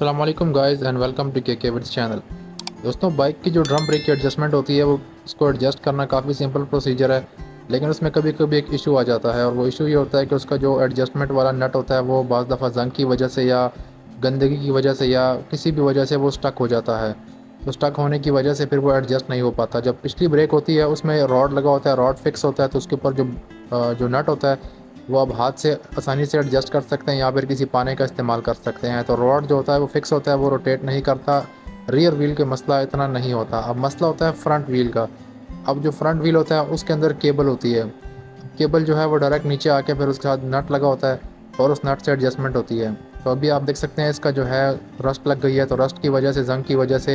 Allam guys and welcome to के केविड्स channel दोस्तों bike की जो ड्रम ब्रेक की एडजस्टमेंट होती है, वो उसको एडजस्ट करना काफ़ी सिंपल प्रोसीजर है, लेकिन उसमें कभी कभी एक इशू आ जाता है, और वो इशू ये होता है कि उसका जो एडजस्टमेंट वाला नट होता है, वो बज़ दफ़ा जंग की वजह से या गंदगी की वजह से या किसी भी वजह से वो स्टक हो जाता है। तो स्टक होने की वजह से फिर वो एडजस्ट नहीं हो पाता। जब पिछली ब्रेक होती है, उसमें रॉड लगा होता है रॉड फिक्स होता है तो उसके ऊपर जो जो नट होता है वो आप हाथ से आसानी से एडजस्ट कर सकते हैं या फिर किसी पाने का इस्तेमाल कर सकते हैं। तो रॉड जो होता है वो फिक्स होता है, वो रोटेट नहीं करता। रियर व्हील के मसला इतना नहीं होता। अब मसला होता है फ्रंट व्हील का। अब जो फ्रंट व्हील होता है, उसके अंदर केबल होती है। केबल जो है वो डायरेक्ट नीचे आके फिर उसके साथ नट लगा होता है और उस नट से एडजस्टमेंट होती है। तो अभी आप देख सकते हैं इसका जो है रस्ट लग गई है। तो रस्ट की वजह से जंग की वजह से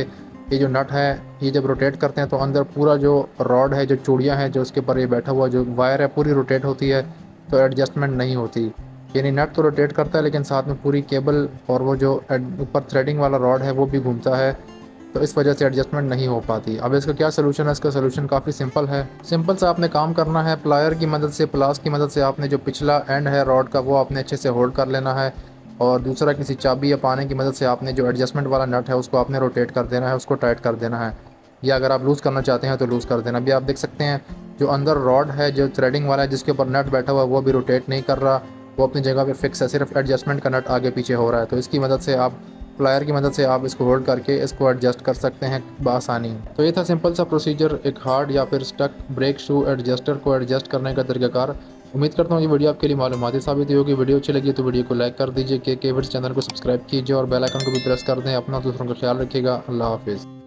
ये जो नट है, ये जब रोटेट करते हैं तो अंदर पूरा जो रॉड है, जो चूड़ियाँ हैं, जो उसके ऊपर ये बैठा हुआ जो वायर है, पूरी रोटेट होती है। तो एडजस्टमेंट नहीं होती। यानी नट तो रोटेट करता है, लेकिन साथ में पूरी केबल और वो जो ऊपर थ्रेडिंग वाला रॉड है, वो भी घूमता है। तो इस वजह से एडजस्टमेंट नहीं हो पाती। अब इसका क्या सोल्यूशन है? इसका सोल्यूशन काफ़ी सिंपल है। सिंपल से आपने काम करना है। प्लायर की मदद से प्लास की मदद से आपने जो पिछला एंड है रॉड का, वो आपने अच्छे से होल्ड कर लेना है। और दूसरा किसी चाबी या पाने की मदद से आपने जो एडजस्टमेंट वाला नट है, उसको आपने रोटेट कर देना है, उसको टाइट कर देना है। या अगर आप लूज़ करना चाहते हैं तो लूज़ कर देना। अभी आप देख सकते हैं जो अंदर रॉड है, जो थ्रेडिंग वाला है, जिसके ऊपर नट बैठा हुआ है, वो भी रोटेट नहीं कर रहा। वो अपनी जगह पे फिक्स है, सिर्फ़ एडजस्टमेंट का नट आगे पीछे हो रहा है। तो इसकी मदद से आप प्लायर की मदद से आप इसको होल्ड करके इसको एडजस्ट कर सकते हैं बसानी तो ये था सिंपल सा प्रोसीजर एक हार्ड या फिर स्टक ब्रेक शू एडजस्टर को एडजस्ट करने का तरीकाकार। उम्मीद करता हूँ ये वीडियो आपके लिए मालूमती साबित होगी। वीडियो अच्छी लगी तो वीडियो को लाइक कर दीजिए, के के चैनल को सब्सक्राइब कीजिए और बेल आइकन को भी प्रेस कर दें। अपना दूसरों का ख्याल रखिएगा। अल्लाह हाफिज़।